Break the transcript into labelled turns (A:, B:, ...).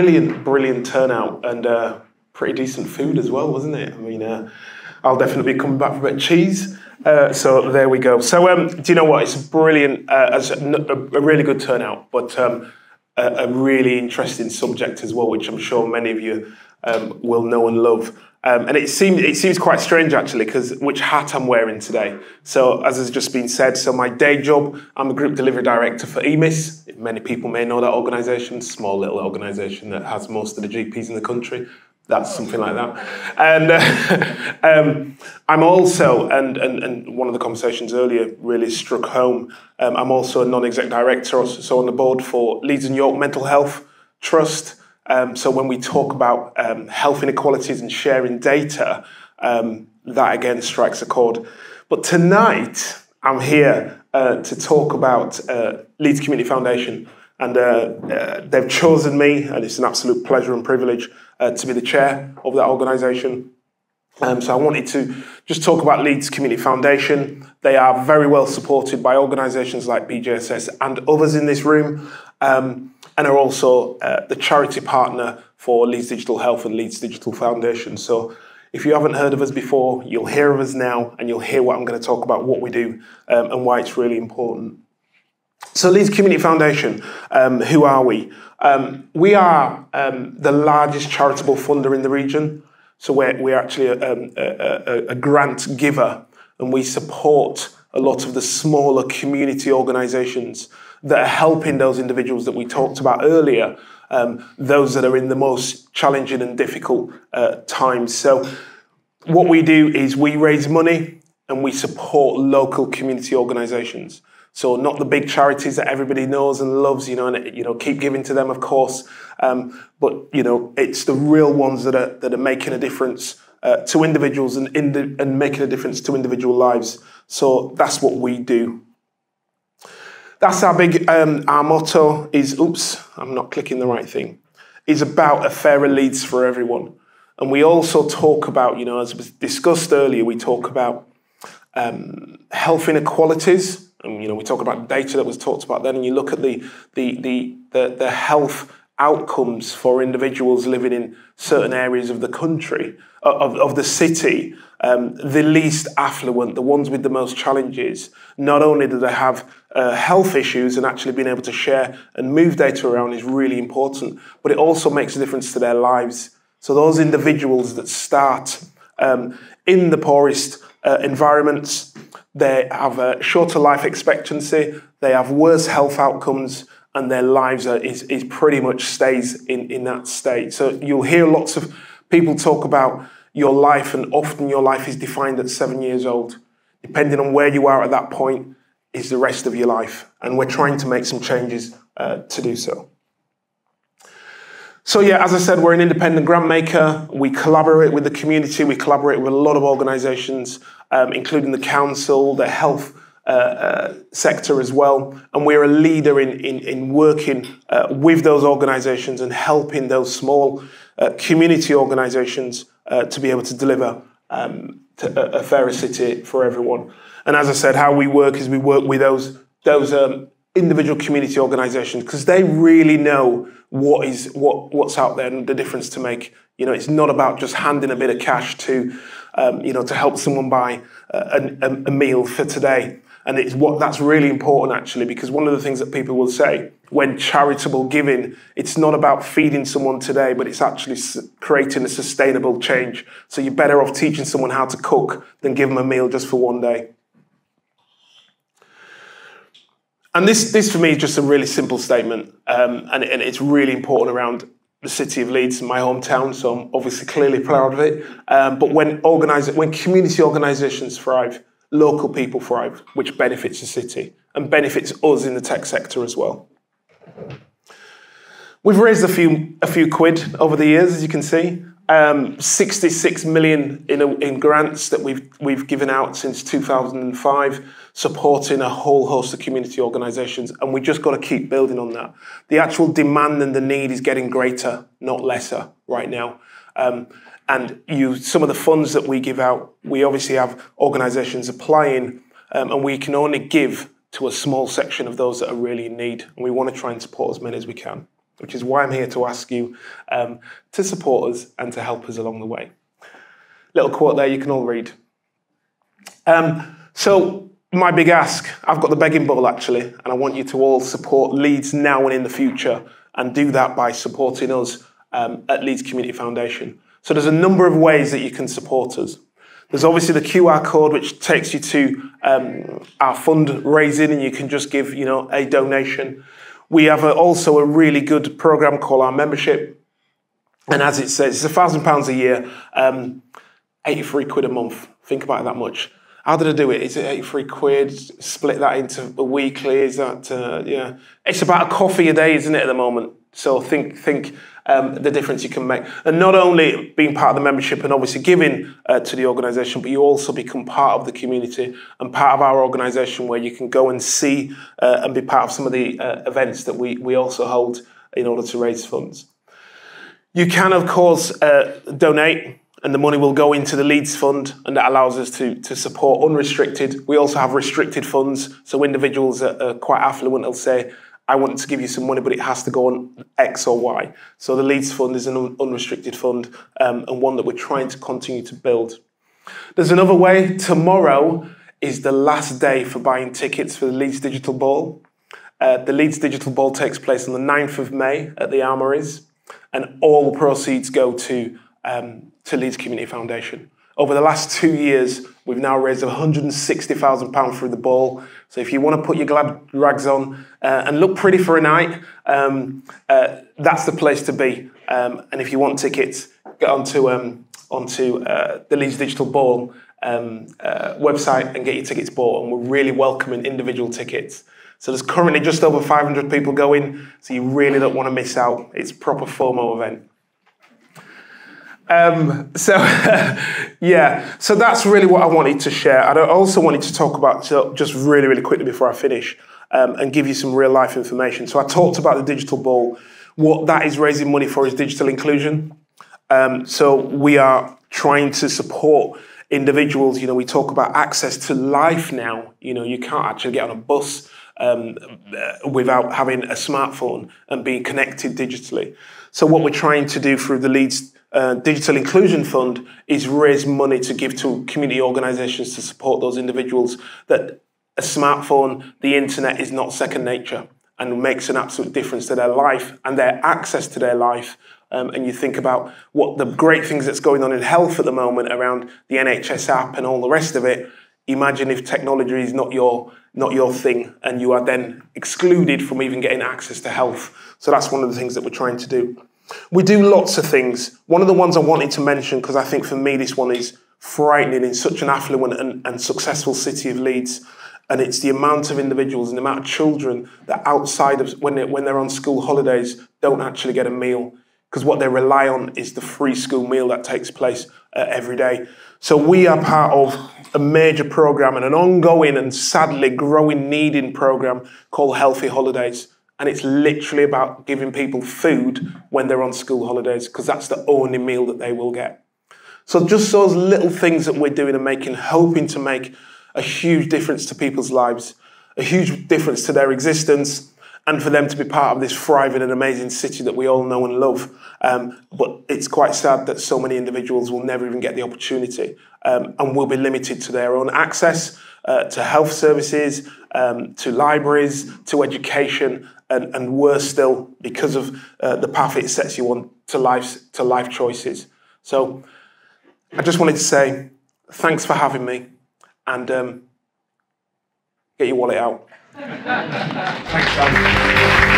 A: brilliant, brilliant turnout and uh, pretty decent food as well, wasn't it? I mean, uh, I'll definitely be coming back for a bit of cheese. Uh, so there we go. So um, do you know what? It's a brilliant, uh, as a, a, really good turnout, but um, a, a, really interesting subject as well, which I'm sure many of you um, will know and love. Um, and it seems it seems quite strange actually because which hat I'm wearing today. So as has just been said, so my day job, I'm a group delivery director for EMIS. Many people may know that organisation, small little organisation that has most of the GPs in the country. That's something like that. And uh, um, I'm also, and, and, and one of the conversations earlier really struck home, um, I'm also a non-exec director, so on the board for Leeds and York Mental Health Trust. Um, so when we talk about um, health inequalities and sharing data, um, that again strikes a chord. But tonight, I'm here uh, to talk about uh, Leeds Community Foundation. And uh, uh they've chosen me, and it's an absolute pleasure and privilege uh, to be the chair of that organisation. Um, so I wanted to just talk about Leeds Community Foundation. They are very well supported by organisations like BJSS and others in this room. Um, and are also uh, the charity partner for Leeds Digital Health and Leeds Digital Foundation. So if you haven't heard of us before, you'll hear of us now and you'll hear what I'm going to talk about, what we do, um, and why it's really important. So, Leeds Community Foundation, um, who are we? Um, we are um, the largest charitable funder in the region. So, we're, we're actually a, um, a, a, a grant giver and we support a lot of the smaller community organisations that are helping those individuals that we talked about earlier, um, those that are in the most challenging and difficult uh, times. So, what we do is we raise money and we support local community organisations. So, not the big charities that everybody knows and loves, you know, and you know, keep giving to them, of course. Um, but you know, it's the real ones that are that are making a difference uh, to individuals and and making a difference to individual lives. So that's what we do that's our big, um, our motto is, oops, I'm not clicking the right thing, is about a fairer Leeds for everyone. And we also talk about, you know, as was discussed earlier, we talk about um, health inequalities. And, you know, we talk about data that was talked about then, and you look at the, the, the, the, the health outcomes for individuals living in certain areas of the country, of, of the city, um, the least affluent, the ones with the most challenges, not only do they have uh, health issues and actually being able to share and move data around is really important, but it also makes a difference to their lives. So those individuals that start um, in the poorest uh, environments, they have a shorter life expectancy, they have worse health outcomes, and their lives are, is, is pretty much stays in, in that state. So you'll hear lots of people talk about your life, and often your life is defined at seven years old. Depending on where you are at that point, is the rest of your life. And we're trying to make some changes uh, to do so. So, yeah, as I said, we're an independent grant maker. We collaborate with the community, we collaborate with a lot of organizations, um, including the council, the health uh, uh, sector as well. And we're a leader in, in, in working uh, with those organizations and helping those small uh, community organizations uh, to be able to deliver um, to a, fairer city for everyone. And as I said, how we work is we work with those those um, individual community organisations because they really know what is what what's out there and the difference to make. You know, it's not about just handing a bit of cash to um, you know to help someone buy a, a, a meal for today. And it's what that's really important actually because one of the things that people will say when charitable giving, it's not about feeding someone today, but it's actually creating a sustainable change. So you're better off teaching someone how to cook than give them a meal just for one day. And this, this for me is just a really simple statement, um, and, and it's really important around the city of Leeds, my hometown. So I'm obviously clearly proud of it. Um, but when organize, when community organisations thrive, local people thrive, which benefits the city and benefits us in the tech sector as well. We've raised a few a few quid over the years, as you can see. Um, 66 million in, a, in grants that we've we've given out since 2005, supporting a whole host of community organisations, and we just got to keep building on that. The actual demand and the need is getting greater, not lesser, right now. Um, and you, some of the funds that we give out, we obviously have organisations applying, um, and we can only give to a small section of those that are really in need. And we want to try and support as many as we can. which is why I'm here to ask you um, to support us and to help us along the way. Little quote there you can all read. Um, so, my big ask I've got the begging bowl actually, and I want you to all support Leeds now and in the future, and do that by supporting us um, at Leeds Community Foundation. So, there's a number of ways that you can support us. There's obviously the QR code which takes you to um, our fundraising, and you can just give, you know, a donation. We have a, also a really good program called our membership, and as it says, it's a thousand pounds a year, um, 83 quid a month. Think about it that much. How did I do it? Is it 83 quid? Split that into a weekly? Is that, uh, yeah? It's about a coffee a day, isn't it, at the moment? So think, think um, the difference you can make. And not only being part of the membership and obviously giving uh, to the organisation, but you also become part of the community and part of our organisation where you can go and see uh, and be part of some of the uh, events that we, we also hold in order to raise funds. You can, of course, uh, donate and the money will go into the Leeds Fund, and that allows us to, to support unrestricted. We also have restricted funds, so individuals that are quite affluent will say, I want to give you some money, but it has to go on X or Y. So the Leeds Fund is an unrestricted fund um, and one that we're trying to continue to build. There's another way. Tomorrow is the last day for buying tickets for the Leeds Digital Ball. Uh, the Leeds Digital Ball takes place on the 9th of May at the Armouries, and all proceeds go to, um, to Leeds Community Foundation. Over the last two years, we've now raised £160,000 through the ball. So if you want to put your glad rags on uh, and look pretty for a night, um, uh, that's the place to be. Um, and if you want tickets, get onto, um, onto uh, the Leeds Digital Ball um, uh, website and get your tickets bought. And we're really welcoming individual tickets. So there's currently just over 500 people going, so you really don't want to miss out. It's a proper FOMO event. Um, so, yeah, so that's really what I wanted to share. I also wanted to talk about, just really, really quickly before I finish, um, and give you some real life information. So, I talked about the digital ball. What that is raising money for is digital inclusion. Um, so, we are trying to support individuals. You know, we talk about access to life now. You know, you can't actually get on a bus um, without having a smartphone and being connected digitally. So, what we're trying to do through the Leeds uh, Digital Inclusion Fund is raise money to give to community organisations to support those individuals that a smartphone, the internet is not second nature and makes an absolute difference to their life and their access to their life. Um, and you think about what the great things that's going on in health at the moment around the NHS app and all the rest of it. Imagine if technology is not your not your thing, and you are then excluded from even getting access to health. So that's one of the things that we're trying to do. We do lots of things. One of the ones I wanted to mention, because I think for me this one is frightening in such an affluent and, and successful city of Leeds, and it's the amount of individuals and the amount of children that outside of when, they, when they're on school holidays don't actually get a meal because what they rely on is the free school meal that takes place uh, every day. So we are part of a major program and an ongoing and sadly growing needing program called Healthy Holidays. And it's literally about giving people food when they're on school holidays because that's the only meal that they will get. So just those little things that we're doing and making, hoping to make a huge difference to people's lives, a huge difference to their existence, and for them to be part of this thriving and amazing city that we all know and love. Um, but it's quite sad that so many individuals will never even get the opportunity um, and will be limited to their own access uh, to health services, um, to libraries, to education, and, and worse still, because of uh, the path it sets you on to life, to life choices. So I just wanted to say thanks for having me and um, get your wallet out. Thanks,